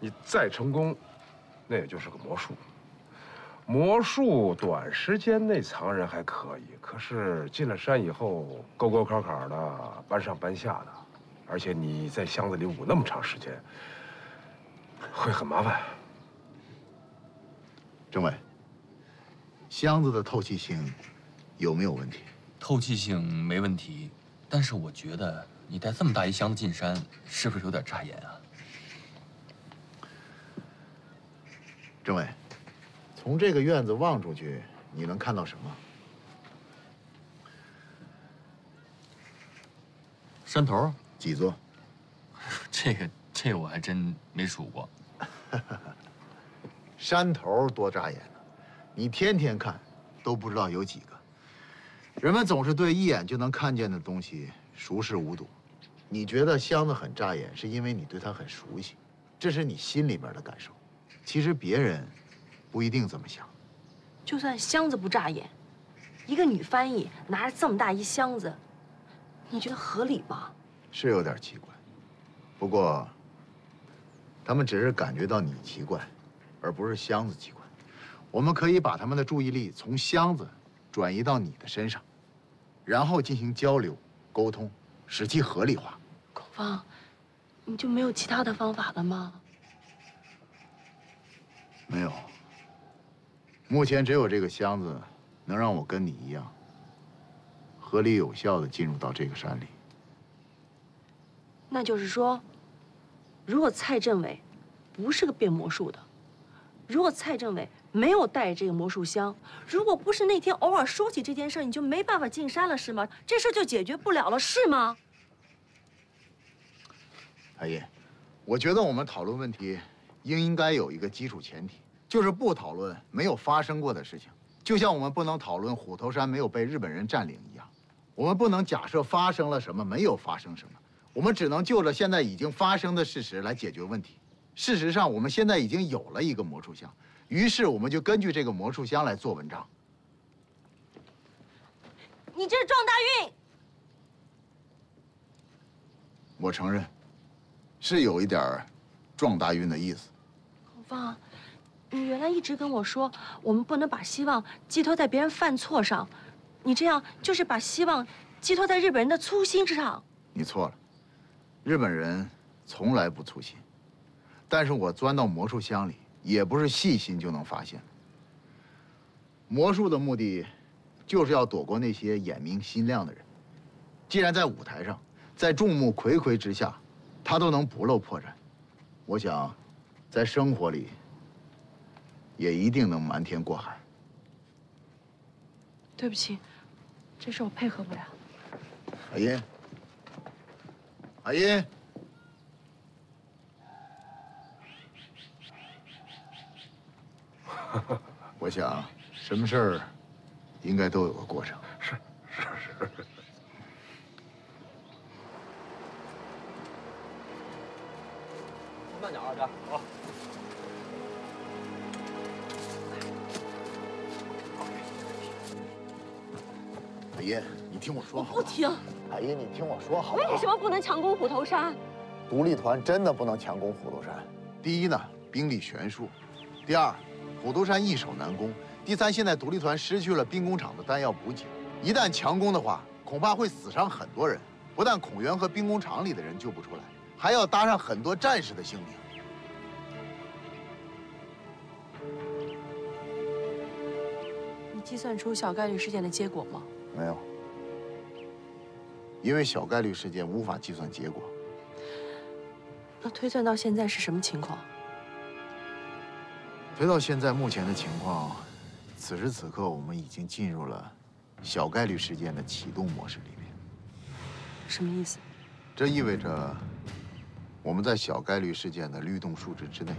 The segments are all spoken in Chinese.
你再成功，那也就是个魔术。魔术短时间内藏人还可以，可是进了山以后，沟沟坎坎的，搬上搬下的，而且你在箱子里捂那么长时间，会很麻烦。政委，箱子的透气性有没有问题？透气性没问题，但是我觉得你带这么大一箱子进山，是不是有点扎眼啊？政委，从这个院子望出去，你能看到什么？山头几座？这个这我还真没数过。山头多扎眼呢，你天天看，都不知道有几个。人们总是对一眼就能看见的东西熟视无睹。你觉得箱子很扎眼，是因为你对它很熟悉，这是你心里面的感受。其实别人不一定这么想。就算箱子不扎眼，一个女翻译拿着这么大一箱子，你觉得合理吗？是有点奇怪，不过他们只是感觉到你奇怪，而不是箱子奇怪。我们可以把他们的注意力从箱子转移到你的身上，然后进行交流、沟通，使其合理化。孔芳，你就没有其他的方法了吗？没有。目前只有这个箱子，能让我跟你一样，合理有效的进入到这个山里。那就是说，如果蔡政委不是个变魔术的，如果蔡政委没有带这个魔术箱，如果不是那天偶尔说起这件事，你就没办法进山了，是吗？这事就解决不了了，是吗？阿姨，我觉得我们讨论问题应应该有一个基础前提，就是不讨论没有发生过的事情。就像我们不能讨论虎头山没有被日本人占领一样，我们不能假设发生了什么没有发生什么，我们只能就着现在已经发生的事实来解决问题。事实上，我们现在已经有了一个魔术箱，于是我们就根据这个魔术箱来做文章。你这是撞大运！我承认，是有一点儿撞大运的意思。孔芳，你原来一直跟我说，我们不能把希望寄托在别人犯错上，你这样就是把希望寄托在日本人的粗心之上。你错了，日本人从来不粗心。但是我钻到魔术箱里，也不是细心就能发现。魔术的目的，就是要躲过那些眼明心亮的人。既然在舞台上，在众目睽睽之下，他都能不露破绽，我想，在生活里，也一定能瞒天过海。对不起，这事我配合不了。阿英，阿英。我想，什么事儿，应该都有个过程。是是是。你听我说好。不听。海英，你听我说好。为什么不能强攻虎头山？独立团真的不能强攻虎头山。第一呢，兵力悬殊；第二。虎头山易守难攻。第三，现在独立团失去了兵工厂的弹药补给，一旦强攻的话，恐怕会死伤很多人。不但孔元和兵工厂里的人救不出来，还要搭上很多战士的性命。你计算出小概率事件的结果吗？没有，因为小概率事件无法计算结果。那推算到现在是什么情况？推到现在目前的情况，此时此刻我们已经进入了小概率事件的启动模式里面。什么意思？这意味着我们在小概率事件的律动数值之内。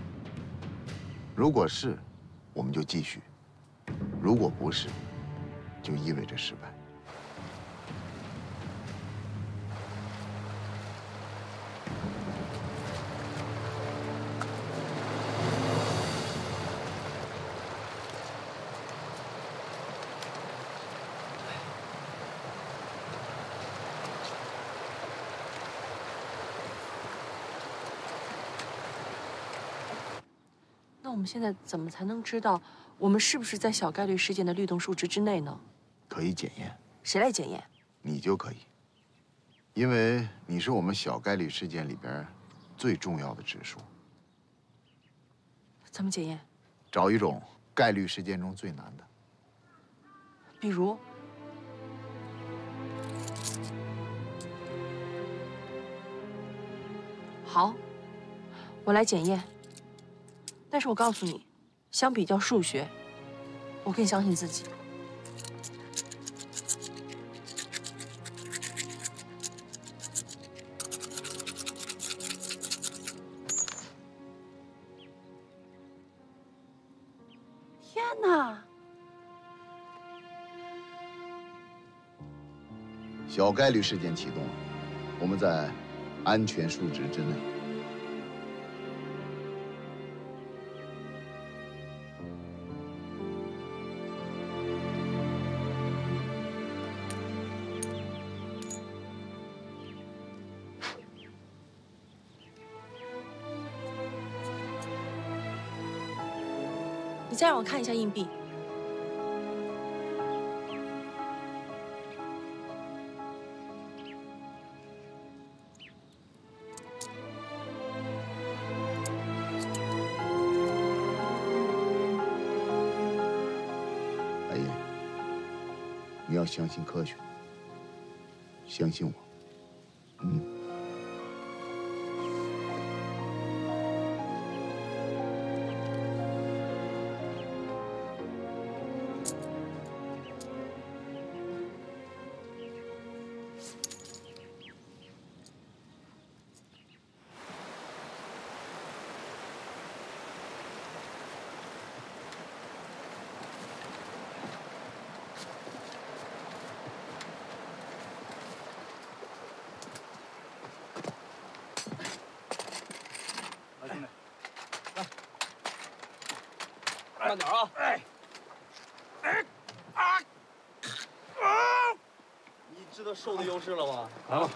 如果是，我们就继续；如果不是，就意味着失败。们现在怎么才能知道我们是不是在小概率事件的律动数值之内呢？可以检验，谁来检验？你就可以，因为你是我们小概率事件里边最重要的指数。怎么检验？找一种概率事件中最难的，比如，好，我来检验。但是我告诉你，相比较数学，我更相信自己。天哪！小概率事件启动，我们在安全数值之内。我看一下硬币。你要相信科学，相信我。嗯。你知道瘦的优势了吧？来吧，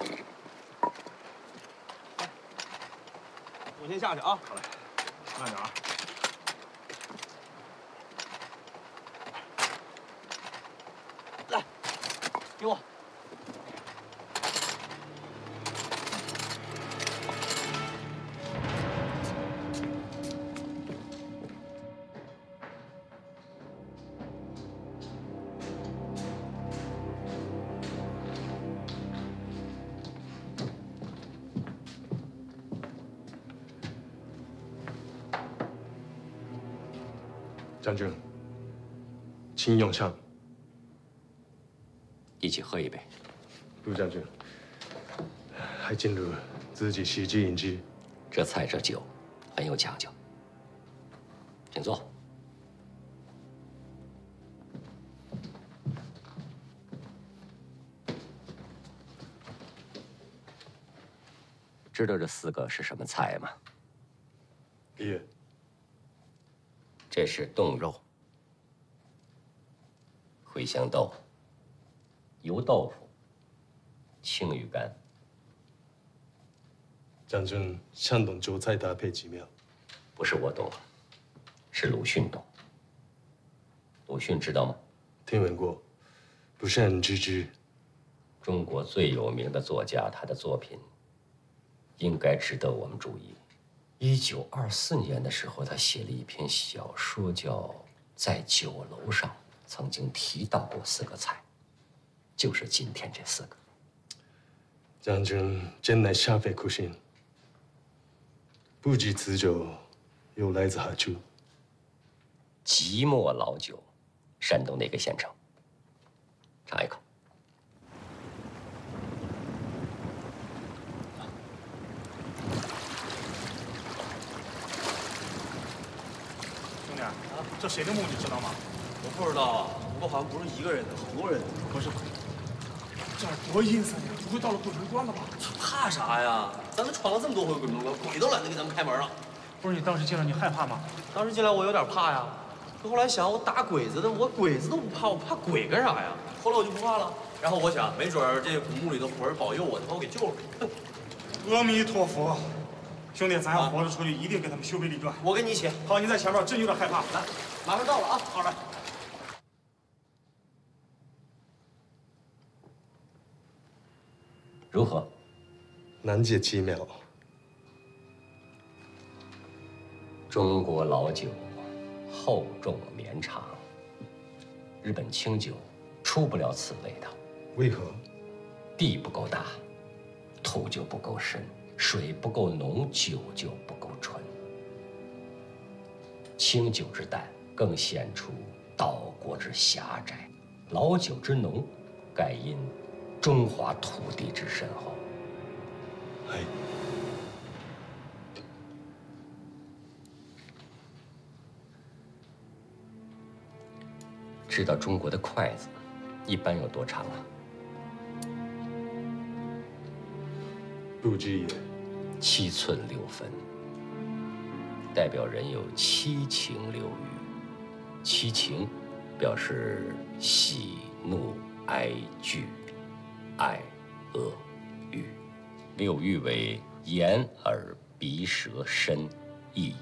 我先下去啊。好嘞，将军，请用膳。一起喝一杯。陆将军，还进入自己袭击营机。这菜这酒很有讲究，请坐。知道这四个是什么菜吗？爷，这是冻肉、茴香豆、油豆腐、青鱼干。将军山东韭菜搭配奇妙。不是我懂，是鲁迅懂。鲁迅知道吗？听闻过，不善知之。中国最有名的作家，他的作品应该值得我们注意。一九二四年的时候，他写了一篇小说，叫《在酒楼上》，曾经提到过四个菜，就是今天这四个。将军真乃下费苦心。不知此酒又来自何处？即墨老酒，山东哪个县城？尝一口。兄弟，这谁的墓你知道吗？我不知道啊，不过好像不是一个人的，很多人。不是，这儿多阴森呀！不会到了鬼门关了吧？怕啥呀？咱都闯了这么多回鬼门关，鬼都懒得给咱们开门了。不是你当时进来你害怕吗？当时进来我有点怕呀，可后来想，我打鬼子的，我鬼子都不怕，我怕鬼干啥呀？后来我就不怕了。然后我想，没准儿这古墓里的魂儿保佑我，他把我给救了。阿弥陀佛。兄弟，咱要活着出去，一定给他们修碑立传。我跟你一起。好，你在前面，真有点害怕。来，马上到了啊！好嘞。如何？难解其妙。中国老酒厚重绵长，日本清酒出不了此味道。为何？地不够大，土就不够深，水不够浓，酒就不够纯。清酒之淡，更显出岛国之狭窄；老酒之浓，盖因中华土地之深厚。哎，知道中国的筷子一般有多长啊？不知也。七寸六分，代表人有七情六欲。七情表示喜怒哀惧、爱恶欲。六欲为眼耳鼻舌身意。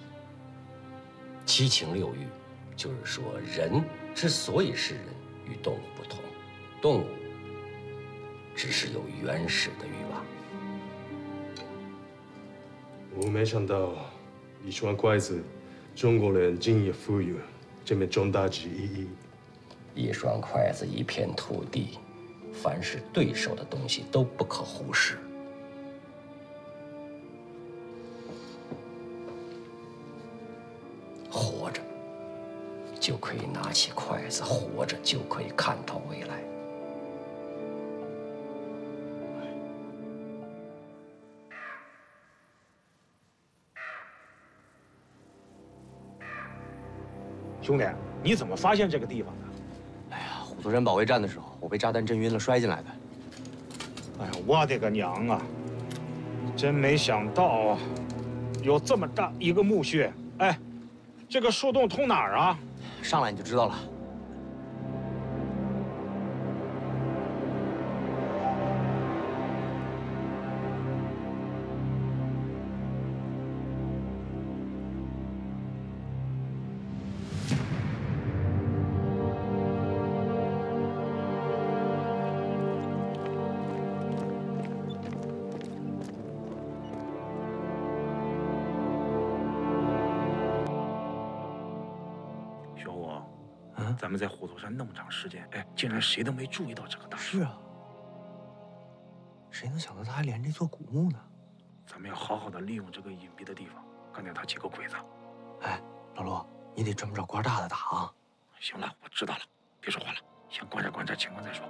七情六欲，就是说人之所以是人，与动物不同。动物只是有原始的欲望。我没想到一双筷子，中国人竟也富有这么重大之意义。一双筷子，一片土地，凡是对手的东西都不可忽视。活着就可以拿起筷子，活着就可以看到未来。兄弟，你怎么发现这个地方的？哎呀，虎头山保卫战的时候，我被炸弹震晕了，摔进来的。哎呀，我的个娘啊！真没想到啊，有这么大一个墓穴。哎，这个树洞通哪儿啊？上来你就知道了。小五，嗯，咱们在虎头山那么长时间，哎，竟然谁都没注意到这个大是啊，谁能想到他还连着一座古墓呢？咱们要好好的利用这个隐蔽的地方，干掉他几个鬼子。哎，老陆，你得专门找官大的打啊！行了，我知道了，别说话了，先观察观察情况再说。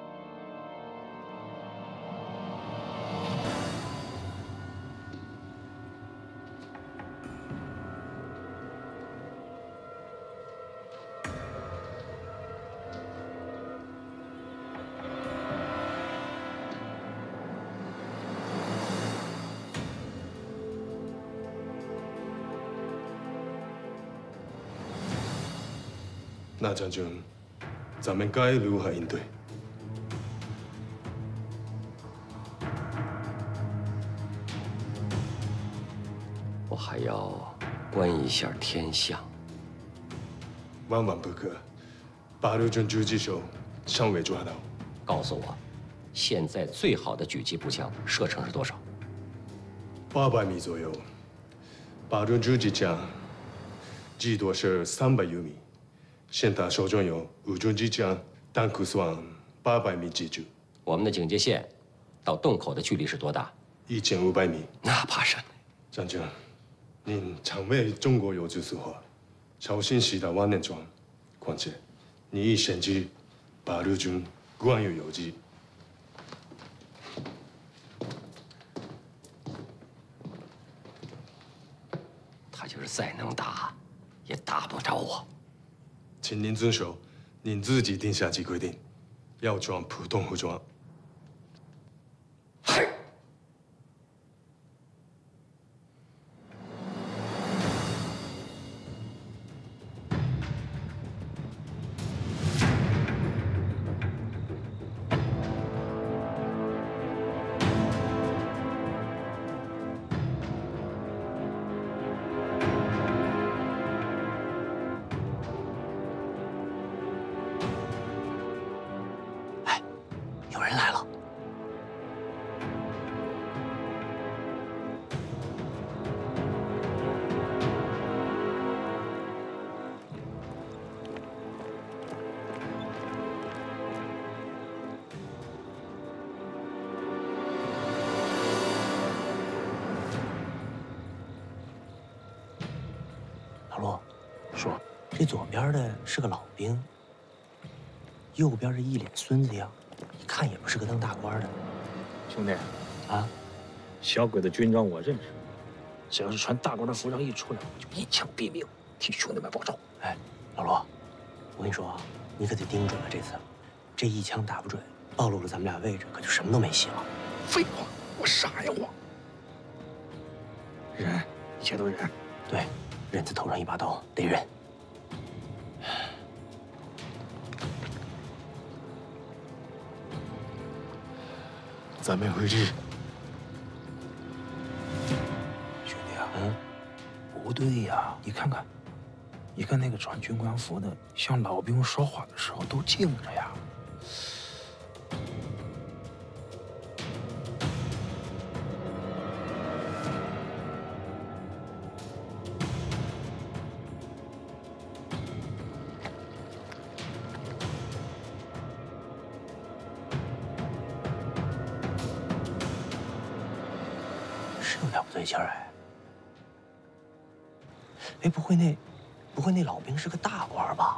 那将军，咱们该如何应对？我还要观一下天象。万万不可！八路军狙击手尚未抓到。告诉我，现在最好的狙击步枪射程是多少？八百米左右。八路狙击枪最多是三百余米。现打手中有五重机枪，弹库算八百米之久。我们的警戒线到洞口的距离是多大？一千五百米。那怕什么？将军，您常为中国有知说话，小心驶到万年船。况且，你已深知八路军惯有游击。他就是再能打，也打不着我。请您遵守您自己定下级规定，要穿普通服装。这左边的是个老兵，右边的一脸孙子样，一看也不是个当大官的。兄弟，啊，小鬼子军装我认识，只要是穿大官的服装一出来，我就一枪毙命，替兄弟们报仇。哎，老罗，我跟你说啊，你可得盯准了这次，这一枪打不准，暴露了咱们俩位置，可就什么都没戏了。废话，我傻呀我。忍，一切都忍。对，忍字头上一把刀，得忍。咱们回去。兄弟啊，嗯，不对呀，你看看，你看那个穿军官服的，向老兵说话的时候都静着呀。有点不对劲儿哎。哎，不会那，不会那老兵是个大官吧？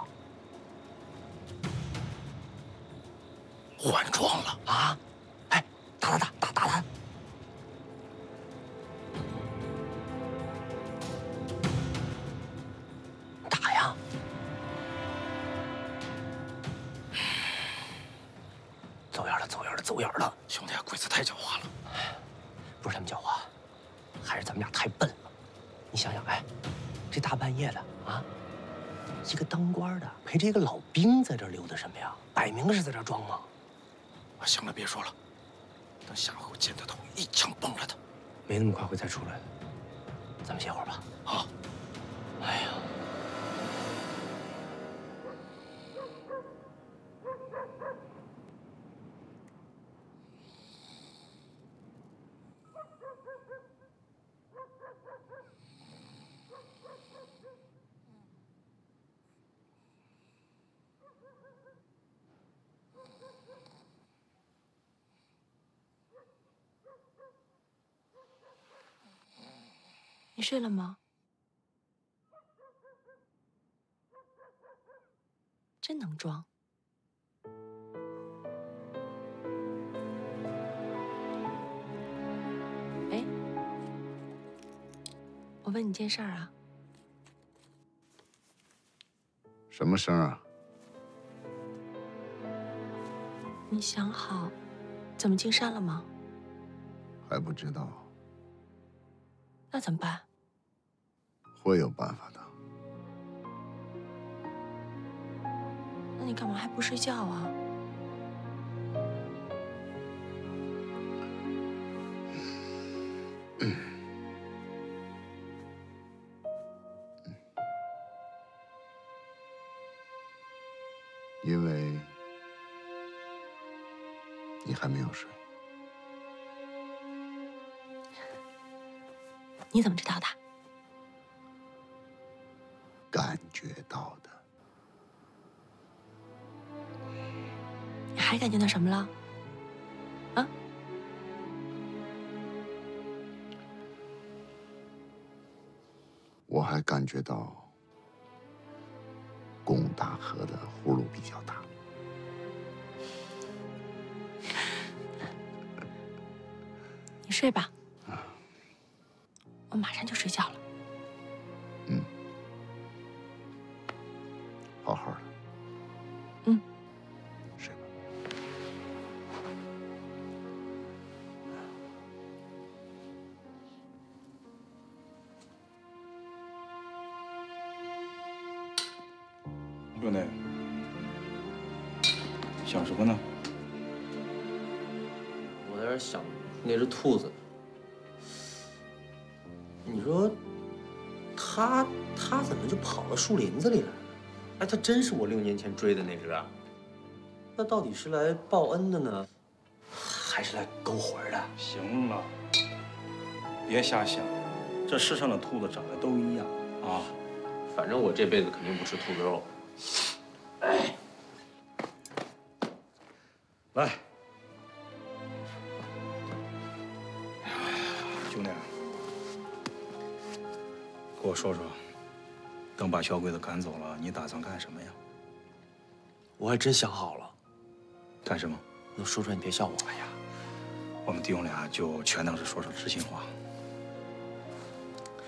没那么快会再出来，睡了吗？真能装。哎，我问你件事儿啊，什么声啊？你想好怎么进山了吗？还不知道，那怎么办？会有办法的。那你干嘛还不睡觉啊？因为你还没有睡。你怎么知道的？感觉到的。你还感觉到什么了？啊？我还感觉到龚大河的呼噜比较大。你睡吧，我马上就睡觉了。兔子。你说，它它怎么就跑到树林子里来了？哎，它真是我六年前追的那只啊？那到底是来报恩的呢，还是来勾魂的？行了，别瞎想，这世上的兔子长得都一样啊。反正我这辈子肯定不吃兔子肉。哎，来，我说说，等把小鬼子赶走了，你打算干什么呀？我还真想好了。干什么？那说出来你别笑我。哎呀，我们弟兄俩就全当是说说知心话。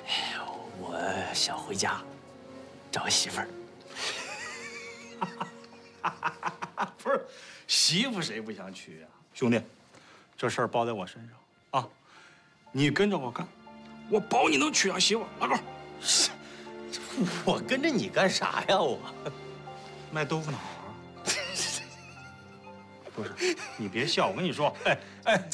哎呦，我想回家找个媳妇儿。不是，媳妇谁不想娶呀？兄弟，这事儿包在我身上啊！你跟着我干，我保你能娶上媳妇。拉钩。我跟着你干啥呀？我卖豆腐脑啊。不是，你别笑，我跟你说，哎哎，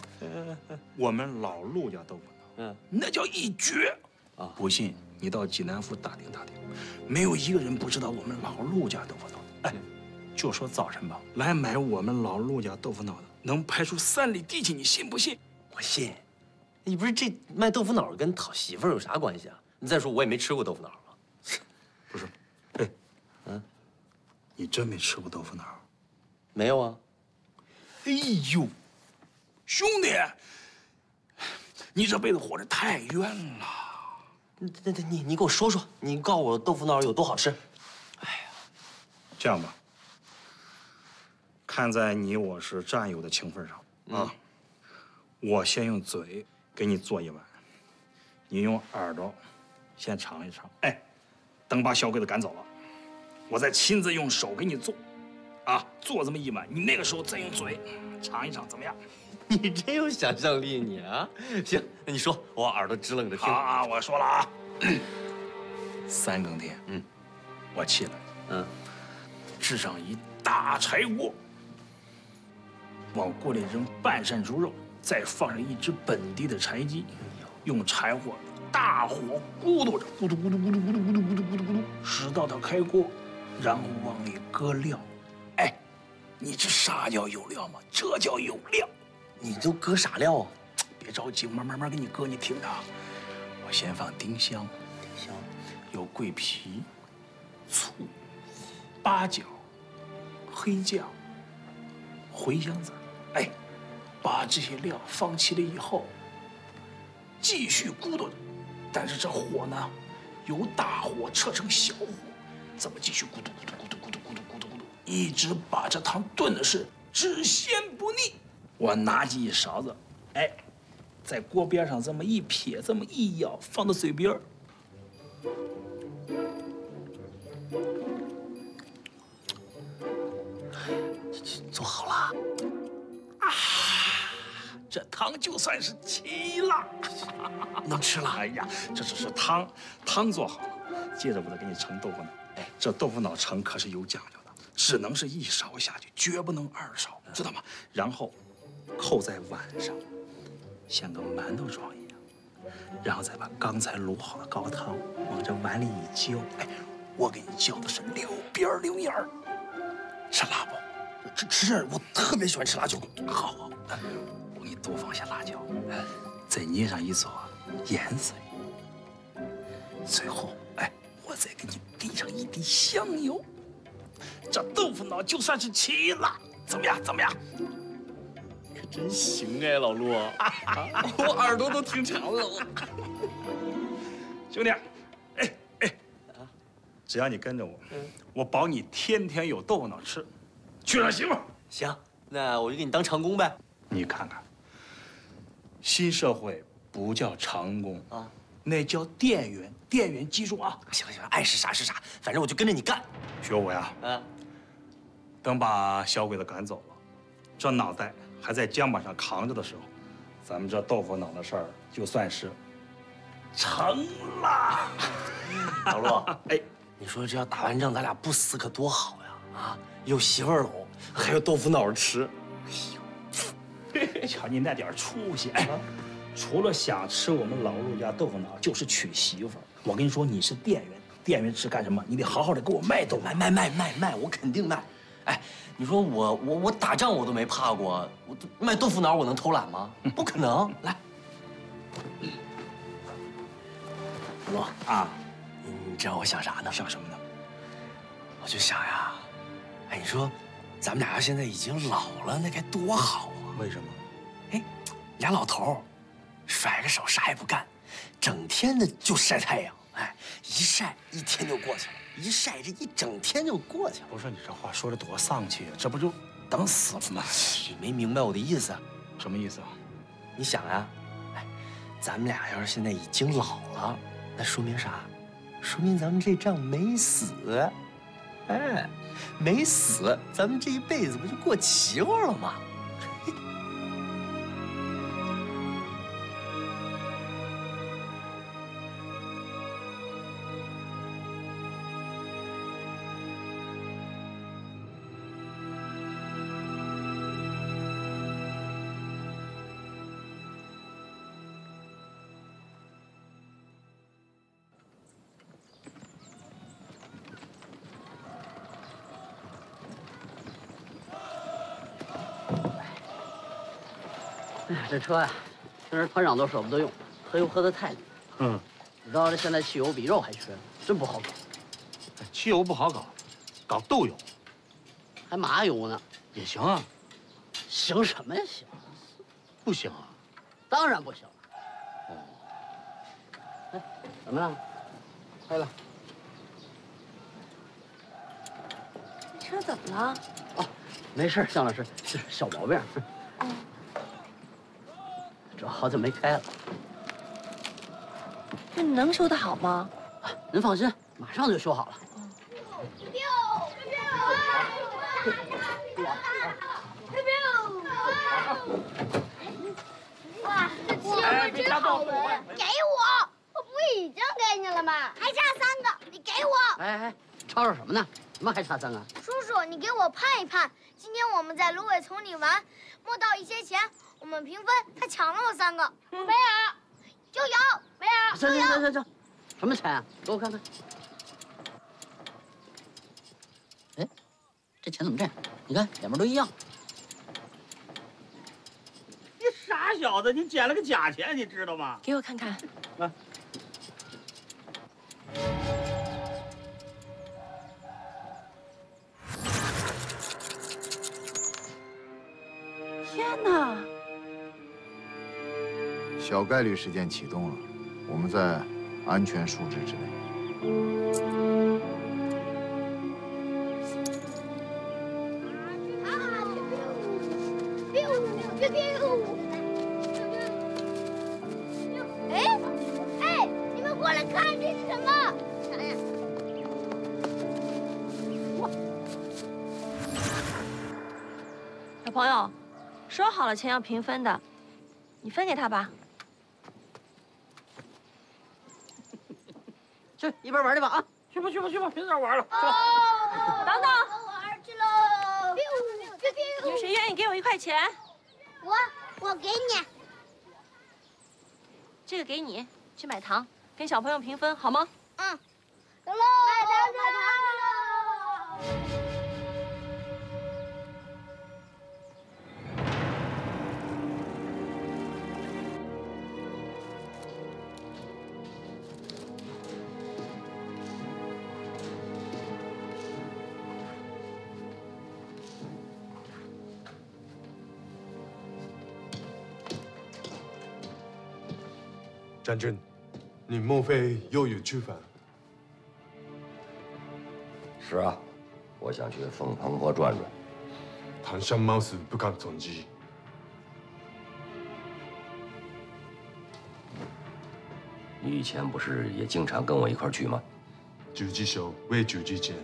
我们老陆家豆腐脑，嗯，那叫一绝啊！不信你到济南府打听打听，没有一个人不知道我们老陆家豆腐脑。哎，就说早晨吧，来买我们老陆家豆腐脑的，能排出三里地去，你信不信？我信。你不是这卖豆腐脑跟讨媳妇有啥关系啊？你再说我也没吃过豆腐脑啊。不是，哎，嗯，你真没吃过豆腐脑？没有啊。哎呦，兄弟，你这辈子活得太冤了。你、你、你、你给我说说，你告诉我豆腐脑有多好吃？哎呀，这样吧，看在你我是战友的情分上啊，我先用嘴给你做一碗，你用耳朵先尝一尝。哎，等把小鬼子赶走了，我再亲自用手给你做。啊，做这么一碗，你那个时候再用嘴尝一尝，怎么样？你真有想象力，你啊！行，那你说，我耳朵支棱着听。好啊，我说了啊。三更天，嗯，我起来，嗯，置上一大柴锅，往锅里扔半扇猪肉，再放上一只本地的柴鸡，用柴火大火咕嘟着，咕嘟咕嘟咕嘟咕嘟咕嘟咕嘟咕嘟咕嘟，直到它开锅，然后往里搁料。哎你这啥叫有料吗？这叫有料。你都搁啥料啊？别着急，慢慢慢给你搁。你听着啊，我先放丁香，丁香，有桂皮、醋、八角、黑酱、茴香籽。哎，把这些料放齐了以后，继续咕嘟。但是这火呢，由大火撤成小火，怎么继续咕嘟咕嘟咕嘟咕嘟咕嘟咕嘟咕嘟？一直把这汤炖的是只鲜不腻。我拿起一勺子，哎，在锅边上这么一撇，这么一舀，放到嘴边这汤就算是齐了，能吃了。哎呀，这只是汤，汤做好了。接着我再给你盛豆腐脑。哎，这豆腐脑盛可是有讲究的。只能是一勺下去，绝不能二勺，知道吗？然后扣在碗上，像个馒头状一样，然后再把刚才卤好的高汤往这碗里一浇。哎，我给你浇的是溜边溜眼儿，吃辣不？吃吃，我特别喜欢吃辣椒。好，我给你多放些辣椒，再捏上一撮盐水，最后，哎，我再给你滴上一滴香油。这豆腐脑就算是齐了，怎么样？怎么样？可真行哎，老陆，我耳朵都听馋了。我 兄弟，哎哎，只要你跟着我，我保你天天有豆腐脑吃，娶上媳妇。行，那我就给你当长工呗。你看看，新社会不叫长工啊，那叫店员。店员，记住啊！行了行了，爱是啥是啥，反正我就跟着你干。学我呀！嗯。等把小鬼子赶走了，这脑袋还在肩膀上扛着的时候，咱们这豆腐脑的事儿就算是成了。老陆，哎，你说这要打完仗，咱俩不死可多好呀！啊，有媳妇儿搂，还有豆腐脑吃。瞧你那点出息！哎，除了想吃我们老陆家豆腐脑，就是娶媳妇儿。我跟你说，你是店员，店员是干什么？你得好好的给我卖豆腐，卖卖卖卖卖，我肯定卖。哎，你说我我我打仗我都没怕过，我卖豆腐脑我能偷懒吗？不可能！来，老罗啊，你知道我想啥呢？想什么呢？我就想呀，哎，你说咱们俩要现在已经老了，那该多好啊！为什么？哎，俩老头甩个手啥也不干，整天的就晒太阳，哎，一晒一天就过去了，一晒这一整天就过去了。不是你这话说的多丧气啊，这不就等死了吗？你没明白我的意思？什么意思啊？你想呀，哎，咱们俩要是现在已经老了，那说明啥？说明咱们这仗没死。哎，没死，咱们这一辈子不就过齐活了吗？哎，这车呀，平时团长都舍不得用，喝油喝的太厉害。嗯，你知道这现在汽油比肉还缺，真不好搞。汽油不好搞，搞豆油还麻油呢，也行啊。行什么呀行？不行啊？当然不行。哦。哎，怎么了？开了。这车怎么了？哦，没事，向老师，这是小毛病。好久没开了。这能修得好吗？啊，您放心，马上就修好了。哇，这气味真好闻！给我，我不已经给你了吗？还差三个，你给我。哎哎，吵吵什么呢？怎么还差三个？叔叔，你给我判一判。今天我们在芦苇丛里玩，摸到一些钱，我们平分，他抢了我三个。没有，就有，没有，行行行行行，什么钱啊？给我看看。哎，这钱怎么这样？你看两边都一样。你傻小子，你捡了个假钱，你知道吗？给我看看。小概率事件启动了，我们在安全数值之内。哎哎，你们过来看，这是什么？啥呀？小朋友，说好了钱要平分的，你分给他吧。去一边玩去吧啊！去吧去吧去吧，别在这玩了。哦，等等，玩去喽！有谁愿意给我一块钱？我我给你。这个给你，去买糖，跟小朋友平分好吗？嗯。走喽！买糖买糖喽！将军，你莫非又有去法？是啊，我想去凤凰坡转转。唐山貌似不敢总机。你以前不是也经常跟我一块去吗？狙击手为狙击剑，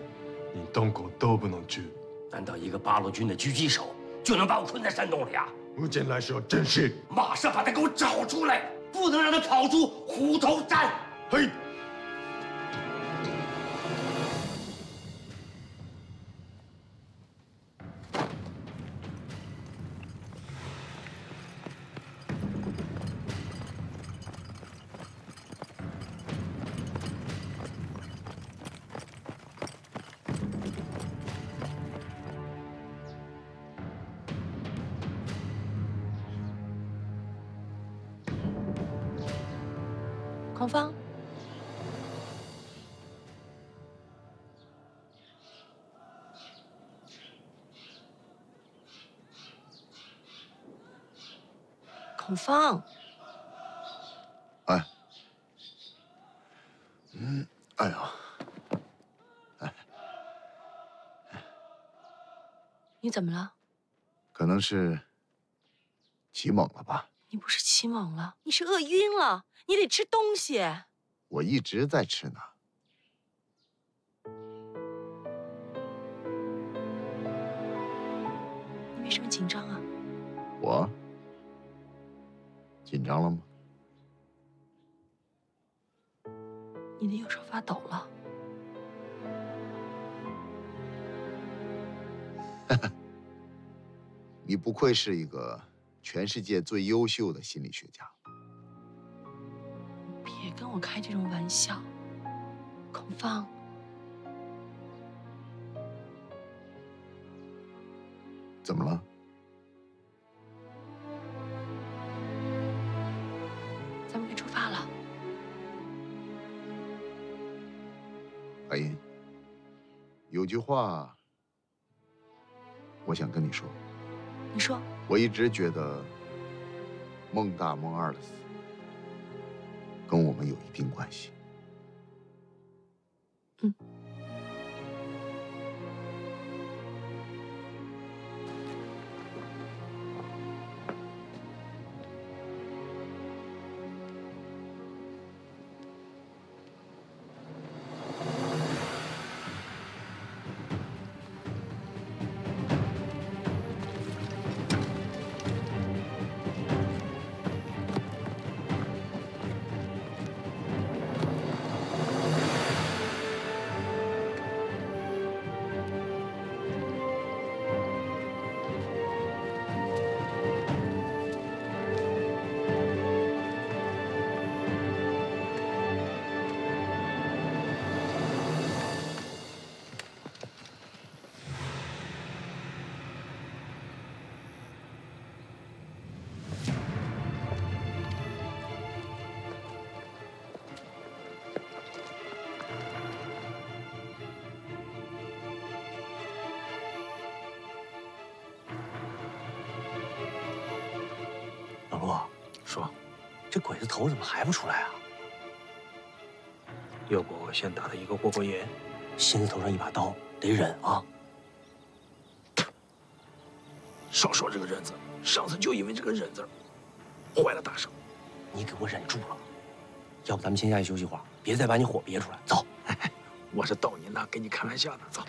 你动口都不能去。难道一个八路军的狙击手就能把我困在山洞里啊？目前来说，真是。马上把他给我找出来，不能让他跑出虎头山。嘿。孔芳，孔芳，哎，嗯，嗯，哎。呀，你怎么了？可能是起猛了吧？你不是起猛了，你是饿晕了，你得吃东西。我一直在吃呢。你为什么紧张啊？我紧张了吗？你的右手发抖了。你不愧是一个全世界最优秀的心理学家。别跟我开这种玩笑，孔芳。怎么了？咱们该出发了。白银，有句话我想跟你说。你说。我一直觉得孟大、孟二的死跟我们有一定关系。这鬼子头怎么还不出来啊？要不我先打他一个过过瘾？心字头上一把刀，得忍啊！少说这个忍字，上次就因为这个忍字，坏了大事。你给我忍住了，要不咱们先下去休息会儿，别再把你火憋出来。走，我是逗你呢，跟你开玩笑呢。走。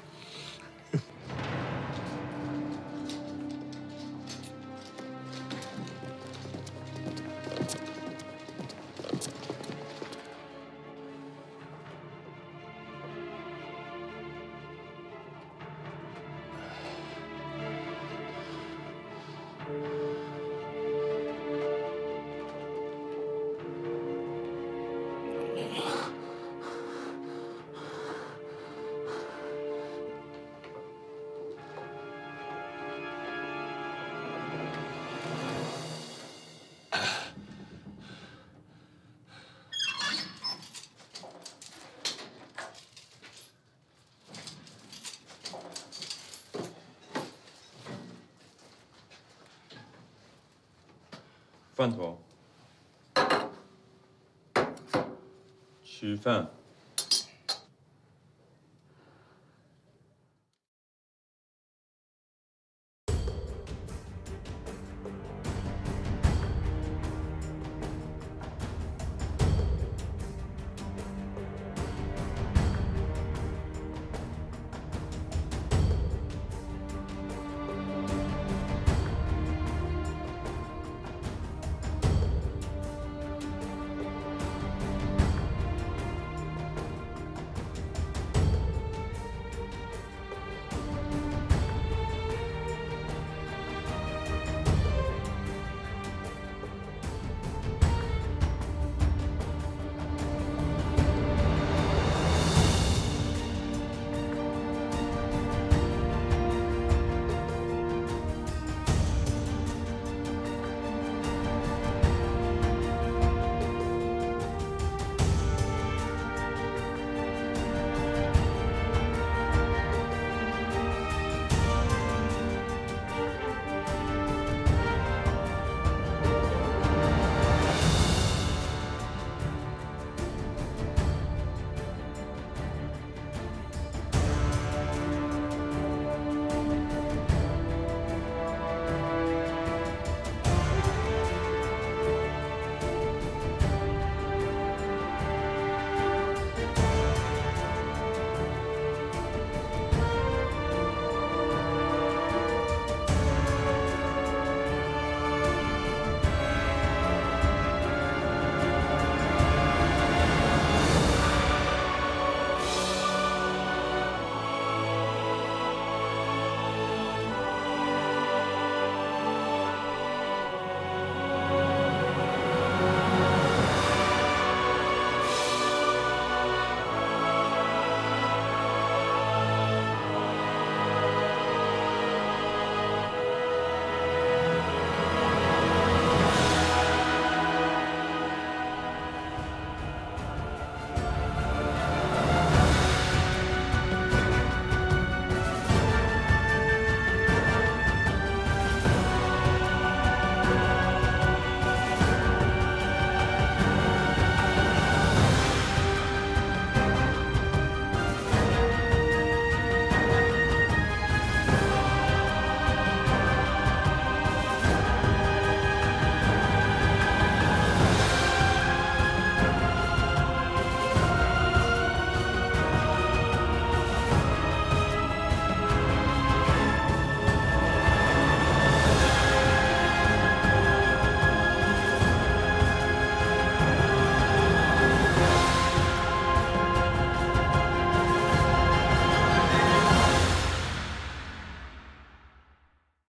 饭桶，吃饭。